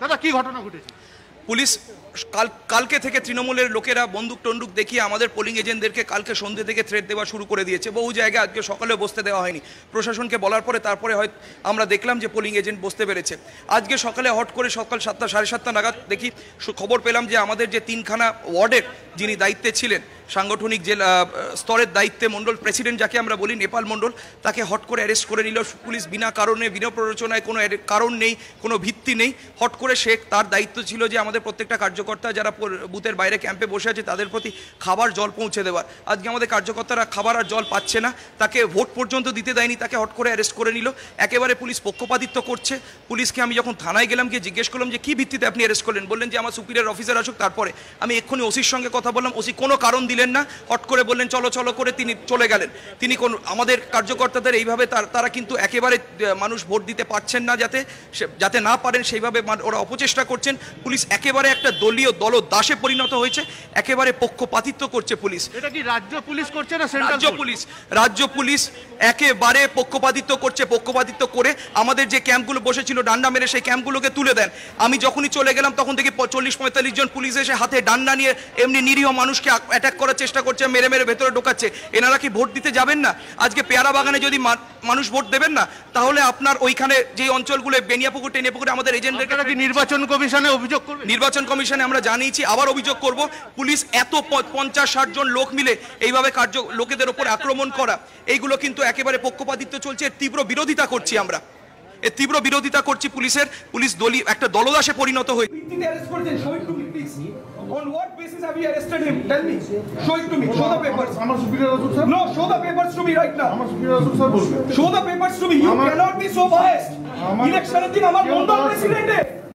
দাদা কি ঘটনা ঘটেছে? পুলিশ কাল, কালকে থেকে তৃণমূলের লোকেরা বন্দুক টন্দুক দেখিয়ে আমাদের পোলিং এজেন্টদেরকে কালকে সন্ধ্যে থেকে থ্রেট দেওয়া শুরু করে দিয়েছে। বহু জায়গায় আজকে সকালে বসতে দেওয়া হয়নি। প্রশাসনকে বলার পরে তারপরে হয় আমরা দেখলাম যে পোলিং এজেন্ট বসতে পেরেছে। আজকে সকালে হট করে সকাল সাতটা, সাড়ে সাতটা নাগাদ দেখি খবর পেলাম যে আমাদের যে তিনখানা ওয়ার্ডের যিনি দায়িত্বে ছিলেন, সাংগঠনিক জেলা, স্তরের দায়িত্বে মণ্ডল প্রেসিডেন্ট যাকে আমরা বলি, নেপাল মণ্ডল, তাকে হট করে অ্যারেস্ট করে নিল। পুলিশ বিনা কারণে, বিনা প্ররোচনায় কোনো কারণ নেই, কোনো ভিত্তি নেই। হট করে সে তার দায়িত্ব ছিল যে আমাদের প্রত্যেকটা কার্যকর্তা যারা বুথের বাইরে ক্যাম্পে বসে আছে, তাদের প্রতি খাবার জল পৌঁছে দেওয়ার। আজকে আমাদের কার্যকর্তারা খাবার আর জল পাচ্ছে না, তাকে ভোট পর্যন্ত দিতে দেয়নি, তাকে হট করে অ্যারেস্ট করে নিল। একেবারে পুলিশ পক্ষপাতিত্ব করছে। পুলিশকে আমি যখন থানায় গেলাম, গিয়ে জিজ্ঞেস করলাম যে, কি ভিত্তিতে আপনি অ্যারেস্ট করলেন? বললেন যে, আমার সুপিরিয়র অফিসার আসুক, তারপরে। আমি এক্ষুনি ওসির সঙ্গে কথা বললাম, ওসি কোনো কারণ দিলেন না, হট করে বললেন, চলো চলো করে তিনি চলে গেলেন। তিনি কোন আমাদের কার্যকর্তাদের এইভাবে তার কিন্তু একেবারে মানুষ ভোট দিতে পারছেন না যাতে যাতে না পারেন, সেইভাবে ওরা অপচেষ্টা করছেন। পুলিশ একেবারে একটা দলীয় দল দাসে পরিণত হয়েছে একেবারে পক্ষপাতিত্ব করছে পুলিশ। এটা কি রাজ্য পুলিশ করছে না সেন্ট্রাল রাজ্য পুলিশ? রাজ্য পুলিশ একেবারে পক্ষপাতিত্ব করছে পক্ষপাতিত্ব করে আমাদের যে ক্যাম্পগুলো বসেছিল ডান্ডা মেরে সেই ক্যাম্পগুলোকে তুলে দেন। আমি যখনই চলে গেলাম তখন থেকে চল্লিশ পঁয়তাল্লিশ জন পুলিশ এসে হাতে ডান্ডা নিয়ে এমনি নিরীহ মানুষকে অ্যাটাক করার চেষ্টা করছে মেরে মেরে ভেতরে ঢোকাচ্ছে। এনারা কি ভোট দিতে যাবেন না? আজকে পেয়ারা বাগানে যদি মানুষ ভোট দেবেন না তাহলে আপনার ওইখানে যে অঞ্চলগুলো বেনিয়াপুকুর টেনিয়াপুকুরে আমাদের এজেন্টদেরকে নির্বাচন কমিশনে অভিযোগ করবেন? নির্বাচন কমিশনে আমরা জানিয়েছি আবার অভিযোগ করব পুলিশ এত পঞ্চাশ ষাট জন লোক মিলে এইভাবে কার্য লোকেদের ওপর আক্রমণ করা এইগুলো কিন্তু একেবারে পক্ষপাতিত্ব চলছে এর তীব্র বিরোধিতা করছি আমরা। এর তীব্র বিরোধিতা করছি পুলিশের পুলিশ দলি একটা দলদাসে পরিণত হয়ে ভিত্তিতে অ্যারেস্ট করেছেন show it to me please on what basis have you arrested him tell me show it to me show the papers আমার সুপিরিয়র অসুখ sir no show the papers to me right now আমার superior অসুখ sir বলবে show the papers to me you আমার-